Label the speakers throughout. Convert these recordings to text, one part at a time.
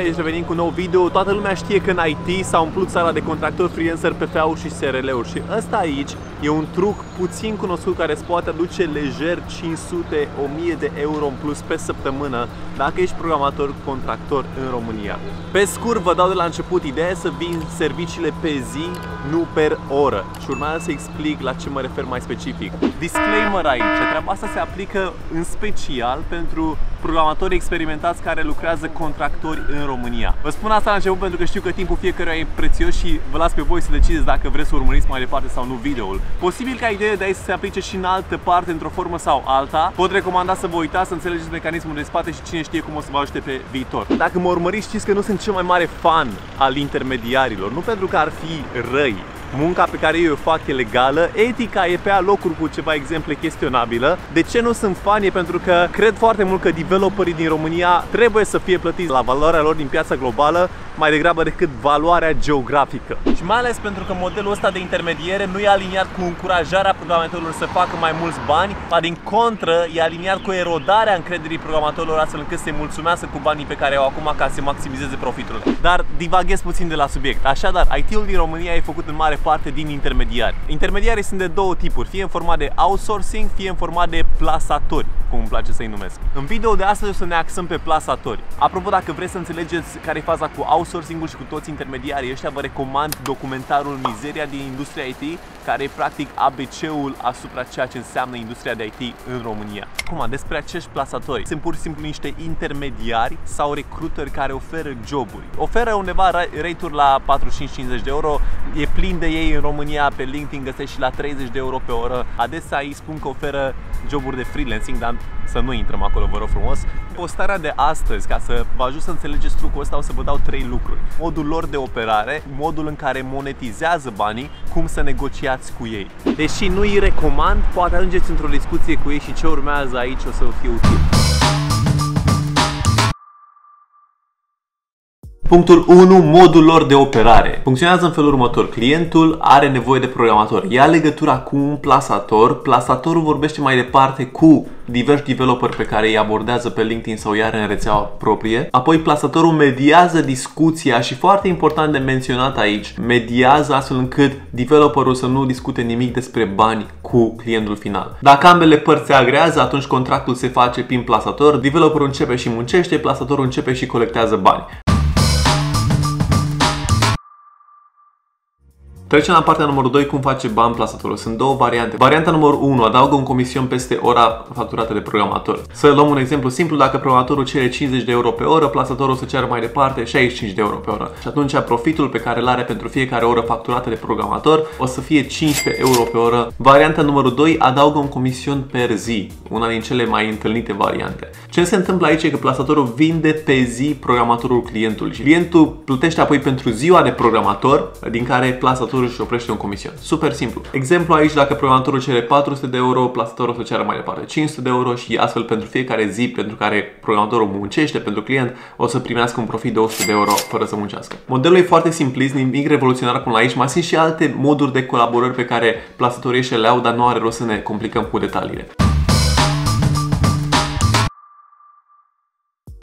Speaker 1: aici revenim cu un nou video. Toată lumea știe că în IT s-a umplut țara de contractori, freelancer, PFA-uri și SRL-uri și ăsta aici e un truc puțin cunoscut care îți poate aduce lejer 500-1000 de euro în plus pe săptămână dacă ești programator contractor în România. Pe scurt, vă dau de la început, ideea e să vin serviciile pe zi, nu per oră și urmează să explic la ce mă refer mai specific. Disclaimer aici, treaba asta se aplică în special pentru programatori experimentați care lucrează contractori în România. Vă spun asta la început pentru că știu că timpul fiecăruia e prețios și vă las pe voi să decideți dacă vreți să urmăriți mai departe sau nu videoul. Posibil ca ideea de aici să se aplice și în altă parte, într-o formă sau alta. Pot recomanda să vă uitați, să înțelegeți mecanismul de spate și cine știe cum o să vă ajute pe viitor. Dacă mă urmăriți, știți că nu sunt cel mai mare fan al intermediarilor. Nu pentru că ar fi răi, munca pe care eu o fac e legală, etica e pe alocuri cu ceva exemple chestionabilă. De ce nu sunt fan? E pentru că cred foarte mult că developerii din România trebuie să fie plătiți la valoarea lor din piața globală mai degrabă decât valoarea geografică. Și mai ales pentru că modelul ăsta de intermediere nu e aliniat cu încurajarea programatorilor să facă mai mulți bani, dar din contră e aliniat cu erodarea încrederii programatorilor astfel încât să-i mulțumească cu banii pe care au acum ca să maximizeze profiturile. Dar divaghez puțin de la subiect. Așadar, IT-ul din România e făcut în mare parte din intermediari. Intermediarii sunt de două tipuri, fie în format de outsourcing, fie în format de plasatori, cum îmi place să-i numesc. În video de astăzi o să ne axăm pe plasatori. Apropo, dacă vreți să înțelegeți care e faza cu outsourcing-ul și cu toți intermediarii ăștia, vă recomand documentarul Mizeria din industria IT, care e practic ABC-ul asupra ceea ce înseamnă industria de IT în România. Acum, despre acești plasatori. Sunt pur și simplu niște intermediari sau recruteri care oferă joburi. Oferă undeva rate-uri la 45-50 de euro, e plin de ei în România, pe LinkedIn găsești și la 30 de euro pe oră. Adesea îi spun că oferă joburi de freelancing, dar să nu intrăm acolo, vă rog frumos. Postarea de astăzi, ca să vă ajut să înțelegeți trucul ăsta, o să vă dau trei lucruri. Modul lor de operare, modul în care monetizează banii, cum să negociați cu ei. Deși nu îi recomand, poate ajungeți într-o discuție cu ei și ce urmează aici o să fie util. Punctul 1. Modul lor de operare. Funcționează în felul următor. Clientul are nevoie de programator. Ia legătura cu un plasator. Plasatorul vorbește mai departe cu diversi developeri pe care îi abordează pe LinkedIn sau iar în rețeaua proprie. Apoi plasatorul mediază discuția și foarte important de menționat aici, mediază astfel încât developerul să nu discute nimic despre bani cu clientul final. Dacă ambele părți se agrează, atunci contractul se face prin plasator, developerul începe și muncește, plasatorul începe și colectează bani. Trecem la partea numărul 2, cum face bani plasatorul. Sunt două variante. Varianta numărul 1, adaugă un comision peste ora facturată de programator. Să luăm un exemplu simplu, dacă programatorul cere 50 de euro pe oră, plasatorul să ceară mai departe 65 de euro pe oră. Și atunci profitul pe care îl are pentru fiecare oră facturată de programator o să fie 15 euro pe oră. Varianta numărul 2, adaugă un comision per zi, una din cele mai întâlnite variante. Ce se întâmplă aici e că plasatorul vinde pe zi programatorul clientului și clientul plătește apoi pentru ziua de programator, din care plasatorul programatorul își oprește un comision. Super simplu. Exemplu aici, dacă programatorul cere 400 de euro, plasatorul o să ceară mai departe 500 de euro și astfel pentru fiecare zi pentru care programatorul muncește pentru client, o să primească un profit de 100 de euro fără să muncească. Modelul e foarte simplist, nimic revoluționar până la aici, mai sunt și alte moduri de colaborări pe care plasatorii și le au, dar nu are rost să ne complicăm cu detaliile.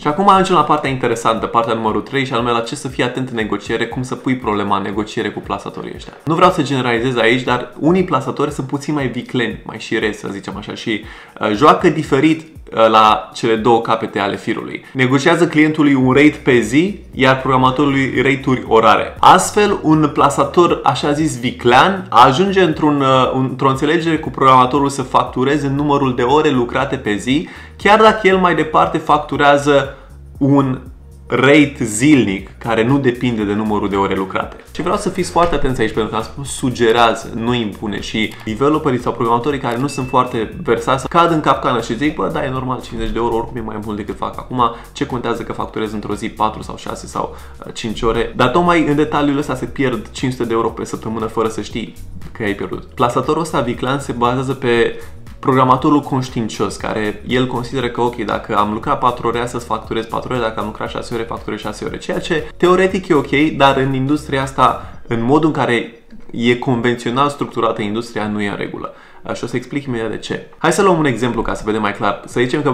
Speaker 1: Și acum ajungem la partea interesantă, partea numărul 3 și anume la ce să fii atent în negociere, cum să pui problema în negociere cu plasatorii ăștia. Nu vreau să generalizez aici, dar unii plasatori sunt puțin mai vicleni, mai șirezi, să zicem așa, și uh, joacă diferit uh, la cele două capete ale firului. Negociază clientului un rate pe zi, iar programatorului rate-uri orare. Astfel, un plasator, așa zis, viclean, ajunge într-un, uh, într-o înțelegere cu programatorul să factureze numărul de ore lucrate pe zi, chiar dacă el mai departe facturează un rate zilnic care nu depinde de numărul de ore lucrate. Și vreau să fiți foarte atenți aici pentru că am spus sugerează, nu impune și developerii sau programatorii care nu sunt foarte versați cad în capcană și zic, bă, da, e normal, 50 de euro oricum e mai mult decât fac acum, ce contează că facturez într-o zi 4 sau 6 sau 5 uh, ore, dar tocmai în detaliul ăsta se pierd 500 de euro pe săptămână fără să știi că ai pierdut. Plasatorul ăsta viclan se bazează pe programatorul conștiincios, care el consideră că, ok, dacă am lucrat 4 ore, să facturez 4 ore, dacă am lucrat 6 ore, facturez 6 ore. Ceea ce teoretic e ok, dar în industria asta, în modul în care e convențional structurată industria, nu e în regulă. Și o să explic imediat de ce. Hai să luăm un exemplu ca să vedem mai clar. Să zicem că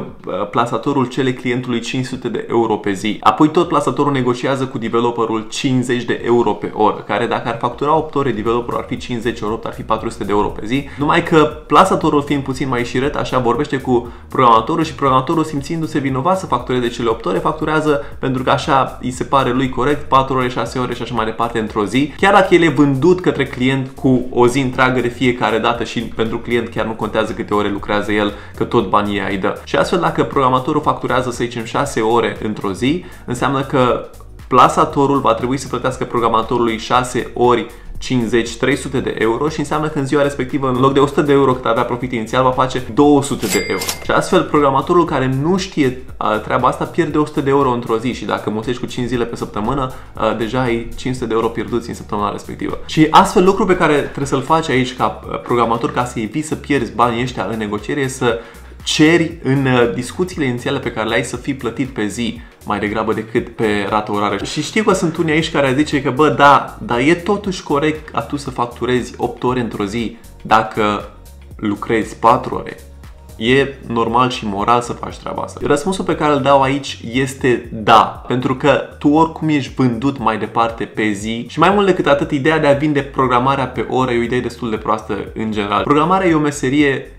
Speaker 1: plasatorul cele clientului 500 de euro pe zi. Apoi tot plasatorul negociază cu developerul 50 de euro pe oră, care dacă ar factura 8 ore, developerul ar fi 50 ori 8, ar fi 400 de euro pe zi. Numai că plasatorul fiind puțin mai șiret, așa vorbește cu programatorul și programatorul simțindu-se vinovat să factureze cele 8 ore, facturează pentru că așa îi se pare lui corect 4 ore, 6 ore și așa mai departe într-o zi. Chiar dacă el e vândut către client cu o zi întreagă de fiecare dată și pentru client chiar nu contează câte ore lucrează el, că tot banii ai dă. Și astfel dacă programatorul facturează, să zicem, 6 ore într-o zi, înseamnă că plasatorul va trebui să plătească programatorului 6 ori 50-300 de euro și înseamnă că în ziua respectivă, în loc de 100 de euro cât avea profit inițial, va face 200 de euro. Și astfel, programatorul care nu știe treaba asta pierde 100 de euro într-o zi și dacă mulțești cu 5 zile pe săptămână, deja ai 500 de euro pierduți în săptămâna respectivă. Și astfel, lucru pe care trebuie să-l faci aici ca programator ca să eviți să pierzi banii ăștia în negociere e să ceri în discuțiile inițiale pe care le ai să fii plătit pe zi mai degrabă decât pe rată orară. Și știu că sunt unii aici care zice că bă, da, dar e totuși corect ca tu să facturezi 8 ore într-o zi dacă lucrezi 4 ore. E normal și moral să faci treaba asta. Răspunsul pe care îl dau aici este da, pentru că tu oricum ești vândut mai departe pe zi și mai mult decât atât, ideea de a vinde programarea pe ore e o idee destul de proastă în general. Programarea e o meserie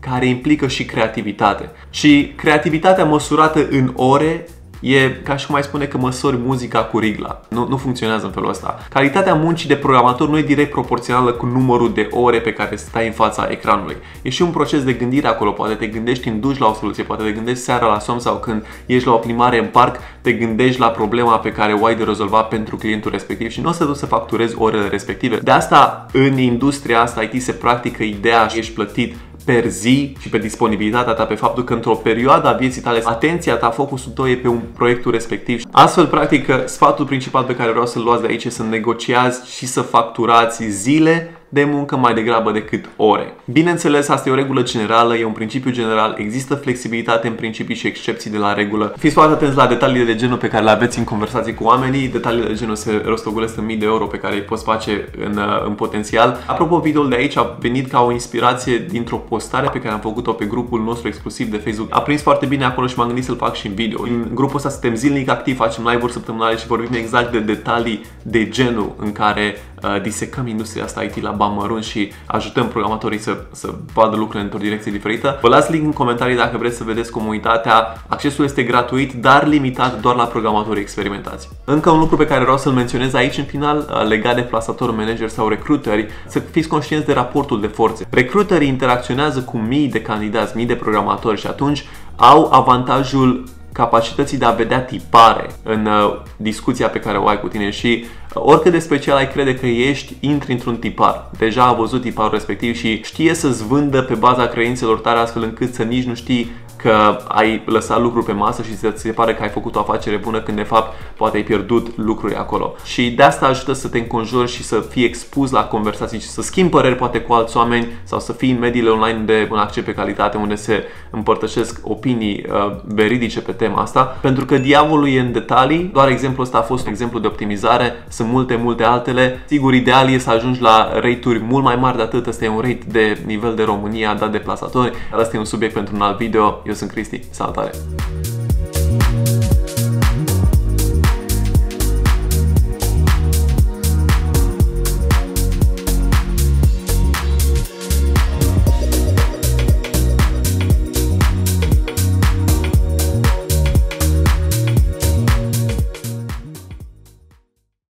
Speaker 1: care implică și creativitate. Și creativitatea măsurată în ore E ca și cum mai spune că măsori muzica cu rigla. Nu, nu funcționează în felul ăsta. Calitatea muncii de programator nu e direct proporțională cu numărul de ore pe care stai în fața ecranului. E și un proces de gândire acolo. Poate te gândești în duș la o soluție, poate te gândești seara la somn sau când ești la o plimbare în parc, te gândești la problema pe care o ai de rezolvat pentru clientul respectiv și nu o să duci să facturezi orele respective. De asta, în industria asta IT se practică ideea și ești plătit per zi și pe disponibilitatea ta, pe faptul că într-o perioadă a vieții tale, atenția ta, focusul tău e pe un proiectul respectiv. Astfel, practic, sfatul principal pe care vreau să-l luați de aici e să negociați și să facturați zile de muncă mai degrabă decât ore. Bineînțeles, asta e o regulă generală, e un principiu general, există flexibilitate în principii și excepții de la regulă. Fiți foarte atenți la detaliile de genul pe care le aveți în conversații cu oamenii, detaliile de genul se rostogolesc în mii de euro pe care îi poți face în, în potențial. Apropo, videoul de aici a venit ca o inspirație dintr-o postare pe care am făcut-o pe grupul nostru exclusiv de Facebook. A prins foarte bine acolo și m-am gândit să-l fac și în video. În grupul ăsta suntem zilnic activi, facem live-uri săptămânale și vorbim exact de detalii de genul în care uh, disecăm industria asta IT la bani mărunți și ajutăm programatorii să, să vadă lucrurile într-o direcție diferită. Vă las link în comentarii dacă vreți să vedeți comunitatea. Accesul este gratuit, dar limitat doar la programatorii experimentați. Încă un lucru pe care vreau să-l menționez aici în final, uh, legat de plasator, manager sau recruteri, să fiți conștienți de raportul de forțe. Recruterii interacționează cu mii de candidați, mii de programatori și atunci au avantajul capacității de a vedea tipare în uh, discuția pe care o ai cu tine și uh, oricât de special ai crede că ești, intri într-un tipar. Deja a văzut tiparul respectiv și știe să-ți vândă pe baza credințelor tale astfel încât să nici nu știi că ai lăsat lucruri pe masă și ți se pare că ai făcut o afacere bună când de fapt poate ai pierdut lucruri acolo. Și de asta ajută să te înconjori și să fii expus la conversații și să schimbi păreri poate cu alți oameni sau să fii în mediile online de un acces pe calitate unde se împărtășesc opinii uh, veridice pe tema asta. Pentru că diavolul e în detalii, doar exemplul ăsta a fost un exemplu de optimizare, sunt multe, multe altele. Sigur, ideal e să ajungi la rate-uri mult mai mari de atât, ăsta e un rate de nivel de România dat de plasatori, dar asta e un subiect pentru un alt video. Eu sunt Cristi, salutare!